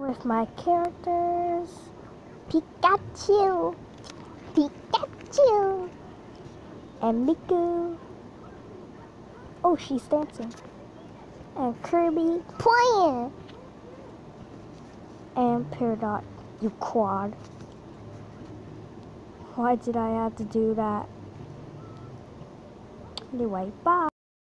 with my characters. Pikachu, Pikachu, and Miku. Oh, she's dancing. And Kirby playing. And Peridot, you quad. Why did I have to do that? Anyway, bye.